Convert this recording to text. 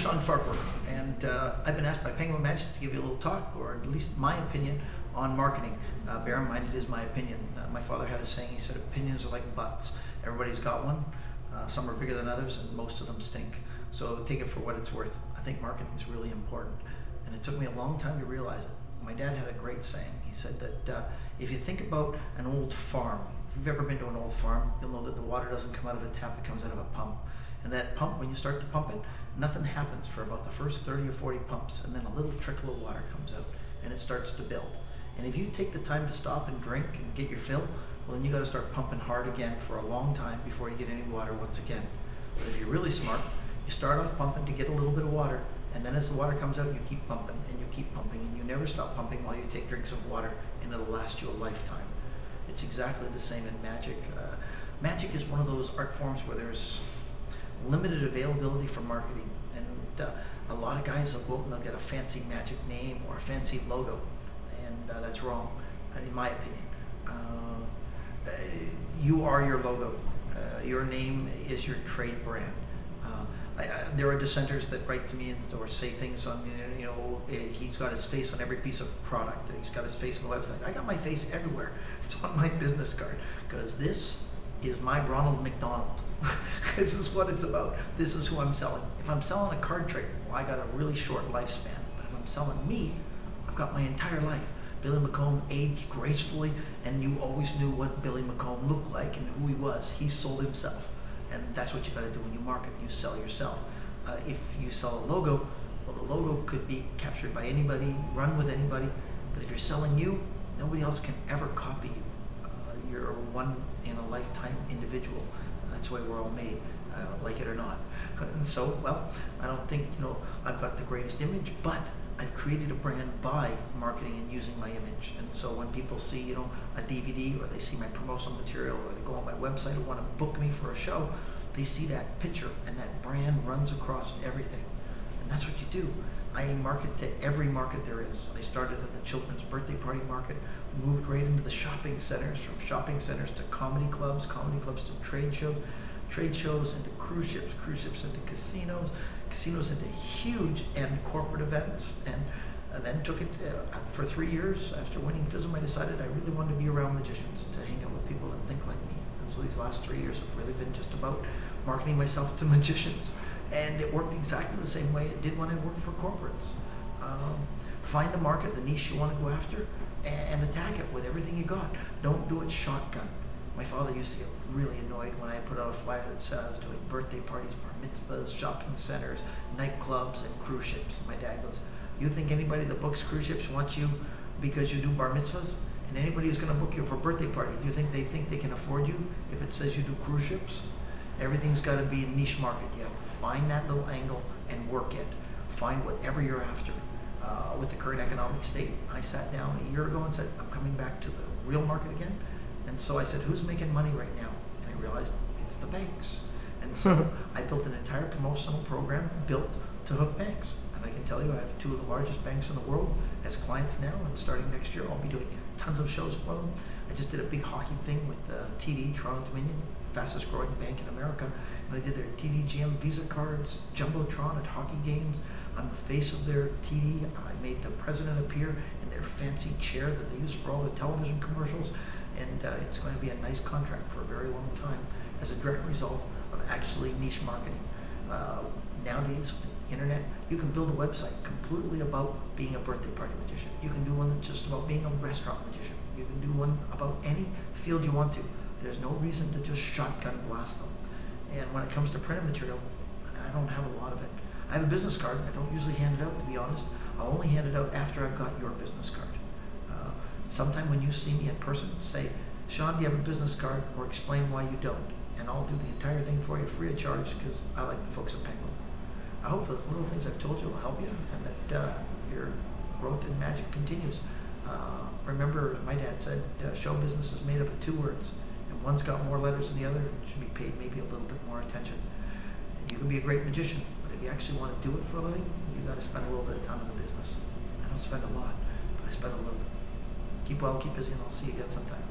Shawn Farquhar, and uh, I've been asked by Penguin Magic to give you a little talk, or at least my opinion on marketing. Uh, bear in mind, it is my opinion. Uh, my father had a saying, he said, opinions are like butts. Everybody's got one. Uh, some are bigger than others, and most of them stink. So take it for what it's worth. I think marketing is really important, and it took me a long time to realize it. My dad had a great saying. He said that uh, if you think about an old farm, if you've ever been to an old farm, you'll know that the water doesn't come out of a tap, it comes out of a pump. And that pump, when you start to pump it, nothing happens for about the first 30 or 40 pumps, and then a little trickle of water comes out, and it starts to build. And if you take the time to stop and drink and get your fill, well, then you got to start pumping hard again for a long time before you get any water once again. But if you're really smart, you start off pumping to get a little bit of water, and then as the water comes out, you keep pumping and you keep pumping, and you never stop pumping while you take drinks of water, and it'll last you a lifetime. It's exactly the same in magic. Uh, magic is one of those art forms where there's limited availability for marketing. Uh, a lot of guys will go and they'll get a fancy magic name or a fancy logo, and uh, that's wrong, uh, in my opinion. Uh, uh, you are your logo. Uh, your name is your trade brand. I, I, there are dissenters that write to me and or say things on you know eh, he's got his face on every piece of product. He's got his face on the website. I got my face everywhere. It's on my business card because this is my Ronald McDonald. this is what it's about. This is who I'm selling. If I'm selling a card trick, well, I got a really short lifespan. But if I'm selling me, I've got my entire life. Billy McComb aged gracefully, and you always knew what Billy McComb looked like and who he was. He sold himself. And that's what you got to do when you market. You sell yourself. Uh, if you sell a logo, well, the logo could be captured by anybody, run with anybody. But if you're selling you, nobody else can ever copy you. You're a one in a lifetime individual. That's the way we're all made, uh, like it or not. And so, well, I don't think you know I've got the greatest image, but I've created a brand by marketing and using my image. And so when people see, you know, a DVD or they see my promotional material or they go on my website and want to book me for a show, they see that picture and that brand runs across everything. And that's what you do. I market to every market there is. I started at the children's birthday party market, moved right into the shopping centers, from shopping centers to comedy clubs, comedy clubs to trade shows, trade shows into cruise ships, cruise ships into casinos, casinos into huge and corporate events, and, and then took it uh, for three years. After winning FISM, I decided I really wanted to be around magicians, to hang out with people that think like me. And so these last three years have really been just about marketing myself to magicians and it worked exactly the same way it did when I worked for corporates. Um, find the market, the niche you want to go after, and, and, attack it with everything you got. Don't do it shotgun. My father used to get really annoyed when I put out a flyer that said I was doing birthday parties, bar mitzvahs, shopping centers, nightclubs, and cruise ships. My dad goes, "You think anybody that books cruise ships wants you because you do bar mitzvahs?" And anybody who's going to book you for a birthday party, do you think they think they can afford you if it says you do cruise ships? Everything's got to be a niche market. You have to find that little angle and work it. Find whatever you're after. Uh, with the current economic state, I sat down a year ago and said, I'm coming back to the real market again. And so I said, Who's making money right now? And I realized it's the banks. And so I built an entire promotional program built to hook banks. And I can tell you, I have two of the largest banks in the world as clients now. And starting next year, I'll be doing tons of shows for them. I just did a big hockey thing with uh, TD, Toronto Dominion, fastest growing bank in America. And I did their TD GM Visa cards, Jumbotron at hockey games. I'm the face of their TD. I made the president appear in their fancy chair that they use for all the television commercials. And uh, it's going to be a nice contract for a very long time as a direct result of actually niche marketing. Uh, nowadays, internet, you can build a website completely about being a birthday party magician. You can do one that's just about being a restaurant magician. You can do one about any field you want to. There's no reason to just shotgun blast them. And when it comes to printed material, I don't have a lot of it. I have a business card. I don't usually hand it out, to be honest. I'll only hand it out after I've got your business card. Uh, sometime when you see me in person, say, Shawn, do you have a business card? Or explain why you don't. And I'll do the entire thing for you free of charge because I like the folks at Penguin. I hope the little things I've told you will help you and that uh, your growth in magic continues. Uh, remember, my dad said, uh, show business is made up of two words and one's got more letters than the other, it should be paid maybe a little bit more attention. You can be a great magician, but if you actually want to do it for a living, you got to spend a little bit of time in the business. I don't spend a lot, but I spend a little. Keep well, keep busy, and I'll see you again sometime.